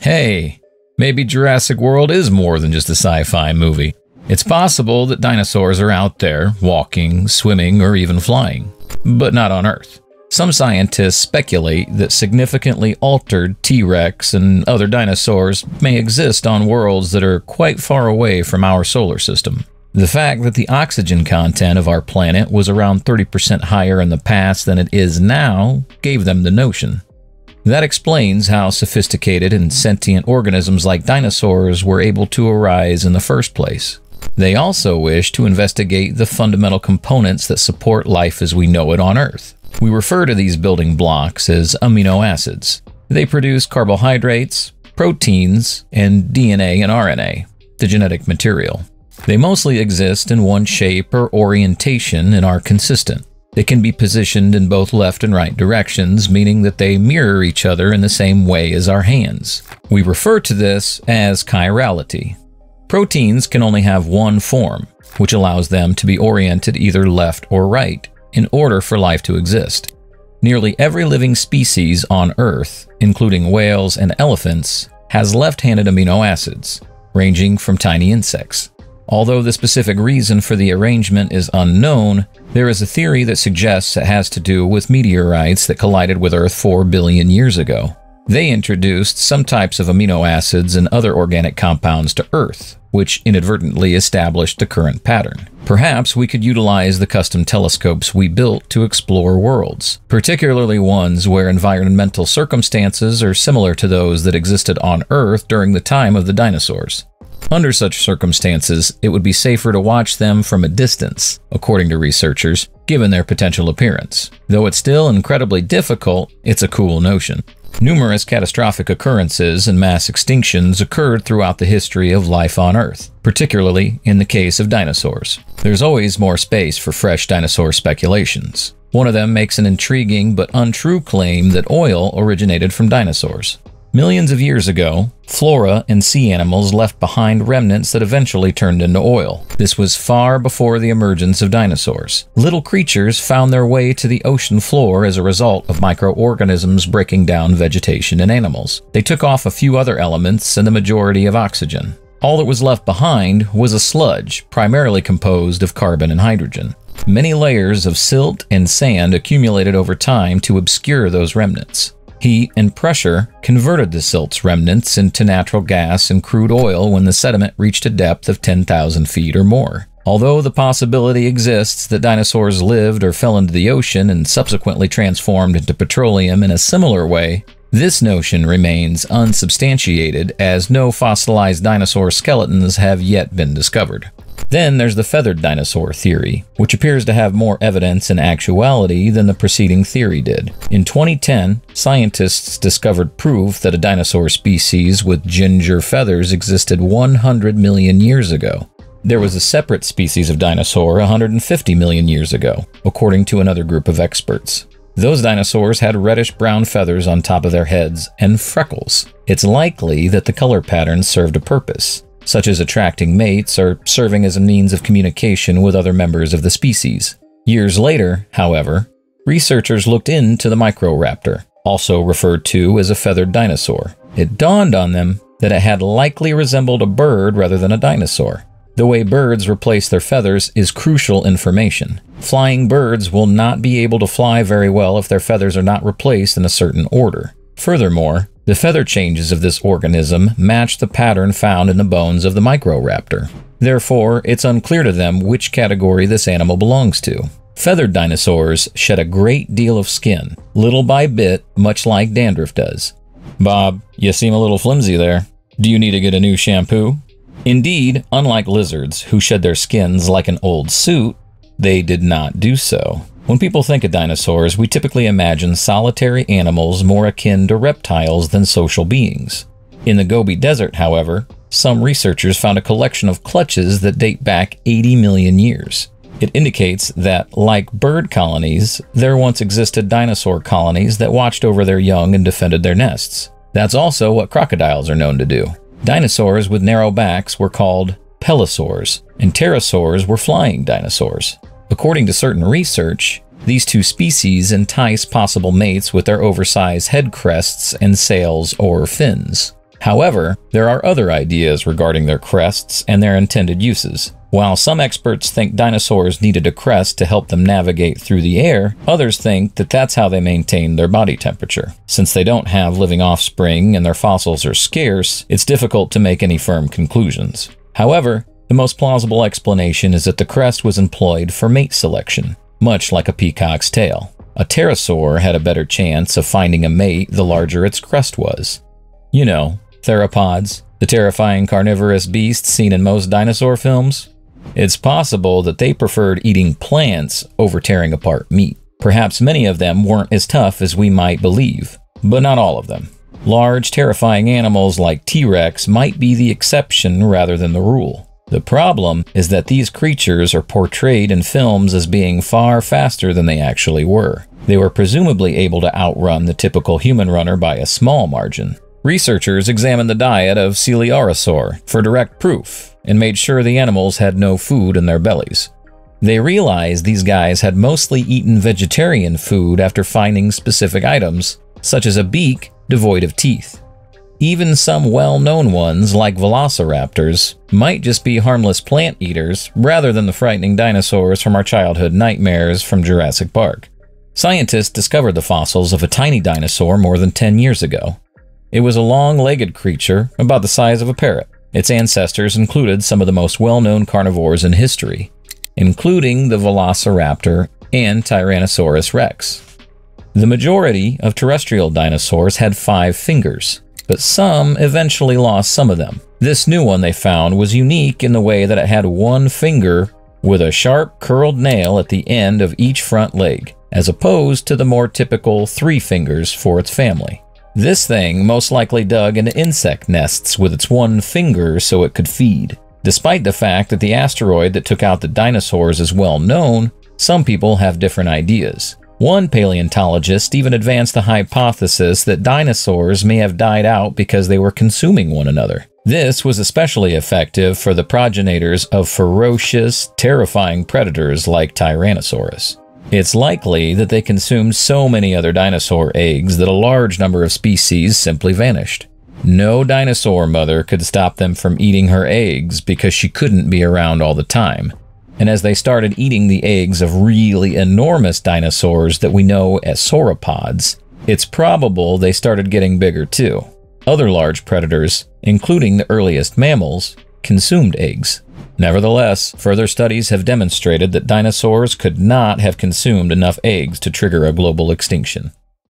Hey, maybe Jurassic World is more than just a sci fi movie. It's possible that dinosaurs are out there, walking, swimming, or even flying, but not on Earth. Some scientists speculate that significantly altered T Rex and other dinosaurs may exist on worlds that are quite far away from our solar system. The fact that the oxygen content of our planet was around 30% higher in the past than it is now gave them the notion. That explains how sophisticated and sentient organisms like dinosaurs were able to arise in the first place. They also wish to investigate the fundamental components that support life as we know it on Earth. We refer to these building blocks as amino acids. They produce carbohydrates, proteins, and DNA and RNA, the genetic material. They mostly exist in one shape or orientation and are consistent. They can be positioned in both left and right directions, meaning that they mirror each other in the same way as our hands. We refer to this as chirality. Proteins can only have one form, which allows them to be oriented either left or right in order for life to exist. Nearly every living species on Earth, including whales and elephants, has left handed amino acids, ranging from tiny insects. Although the specific reason for the arrangement is unknown, there is a theory that suggests it has to do with meteorites that collided with Earth 4 billion years ago. They introduced some types of amino acids and other organic compounds to Earth, which inadvertently established the current pattern. Perhaps we could utilize the custom telescopes we built to explore worlds, particularly ones where environmental circumstances are similar to those that existed on Earth during the time of the dinosaurs. Under such circumstances, it would be safer to watch them from a distance, according to researchers, given their potential appearance. Though it's still incredibly difficult, it's a cool notion. Numerous catastrophic occurrences and mass extinctions occurred throughout the history of life on Earth, particularly in the case of dinosaurs. There's always more space for fresh dinosaur speculations. One of them makes an intriguing but untrue claim that oil originated from dinosaurs. Millions of years ago, flora and sea animals left behind remnants that eventually turned into oil. This was far before the emergence of dinosaurs. Little creatures found their way to the ocean floor as a result of microorganisms breaking down vegetation and animals. They took off a few other elements and the majority of oxygen. All that was left behind was a sludge, primarily composed of carbon and hydrogen. Many layers of silt and sand accumulated over time to obscure those remnants. Heat and pressure converted the silt's remnants into natural gas and crude oil when the sediment reached a depth of 10,000 feet or more. Although the possibility exists that dinosaurs lived or fell into the ocean and subsequently transformed into petroleum in a similar way, this notion remains unsubstantiated as no fossilized dinosaur skeletons have yet been discovered. Then there's the feathered dinosaur theory, which appears to have more evidence in actuality than the preceding theory did. In 2010, scientists discovered proof that a dinosaur species with ginger feathers existed 100 million years ago. There was a separate species of dinosaur 150 million years ago, according to another group of experts. Those dinosaurs had reddish brown feathers on top of their heads and freckles. It's likely that the color patterns served a purpose such as attracting mates or serving as a means of communication with other members of the species. Years later, however, researchers looked into the Microraptor, also referred to as a feathered dinosaur. It dawned on them that it had likely resembled a bird rather than a dinosaur. The way birds replace their feathers is crucial information. Flying birds will not be able to fly very well if their feathers are not replaced in a certain order. Furthermore, the feather changes of this organism match the pattern found in the bones of the Microraptor. Therefore, it's unclear to them which category this animal belongs to. Feathered dinosaurs shed a great deal of skin, little by bit, much like dandruff does. Bob, you seem a little flimsy there. Do you need to get a new shampoo? Indeed, unlike lizards, who shed their skins like an old suit, they did not do so. When people think of dinosaurs, we typically imagine solitary animals more akin to reptiles than social beings. In the Gobi Desert, however, some researchers found a collection of clutches that date back 80 million years. It indicates that, like bird colonies, there once existed dinosaur colonies that watched over their young and defended their nests. That's also what crocodiles are known to do. Dinosaurs with narrow backs were called pelycosaurs, and pterosaurs were flying dinosaurs. According to certain research, these two species entice possible mates with their oversized head crests and sails or fins. However, there are other ideas regarding their crests and their intended uses. While some experts think dinosaurs needed a crest to help them navigate through the air, others think that that's how they maintained their body temperature. Since they don't have living offspring and their fossils are scarce, it's difficult to make any firm conclusions. However, the most plausible explanation is that the crest was employed for mate selection, much like a peacock's tail. A pterosaur had a better chance of finding a mate the larger its crest was. You know, theropods, the terrifying carnivorous beasts seen in most dinosaur films. It's possible that they preferred eating plants over tearing apart meat. Perhaps many of them weren't as tough as we might believe, but not all of them. Large, terrifying animals like T Rex might be the exception rather than the rule. The problem is that these creatures are portrayed in films as being far faster than they actually were. They were presumably able to outrun the typical human runner by a small margin. Researchers examined the diet of Coelurosaur for direct proof and made sure the animals had no food in their bellies. They realized these guys had mostly eaten vegetarian food after finding specific items, such as a beak devoid of teeth. Even some well known ones, like velociraptors, might just be harmless plant eaters rather than the frightening dinosaurs from our childhood nightmares from Jurassic Park. Scientists discovered the fossils of a tiny dinosaur more than 10 years ago, it was a long legged creature, about the size of a parrot. Its ancestors included some of the most well known carnivores in history, including the Velociraptor and Tyrannosaurus rex. The majority of terrestrial dinosaurs had five fingers, but some eventually lost some of them. This new one they found was unique in the way that it had one finger with a sharp curled nail at the end of each front leg, as opposed to the more typical three fingers for its family. This thing most likely dug into insect nests with its one finger so it could feed. Despite the fact that the asteroid that took out the dinosaurs is well known, some people have different ideas. One paleontologist even advanced the hypothesis that dinosaurs may have died out because they were consuming one another. This was especially effective for the progenitors of ferocious, terrifying predators like Tyrannosaurus. It's likely that they consumed so many other dinosaur eggs that a large number of species simply vanished. No dinosaur mother could stop them from eating her eggs because she couldn't be around all the time. And as they started eating the eggs of really enormous dinosaurs that we know as sauropods, it's probable they started getting bigger too. Other large predators, including the earliest mammals, consumed eggs. Nevertheless, further studies have demonstrated that dinosaurs could not have consumed enough eggs to trigger a global extinction.